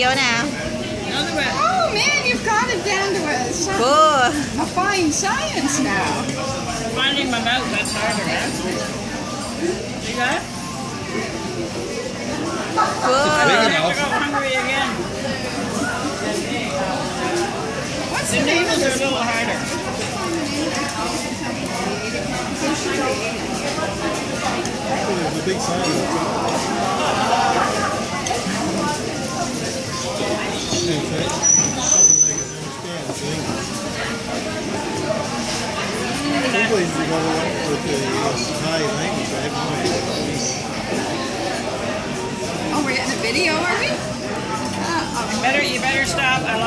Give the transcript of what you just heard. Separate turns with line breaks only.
Go now.
Oh man, you've got it down to a,
Cool.
a fine science now.
Finding my mouth, that's harder, huh? You got it?
Cool.
I have to go hungry again.
What's
The
the name of
noodles are a little harder.
There's a big sign.
Oh, we're getting a video, are we? Uh,
Better, you better stop. I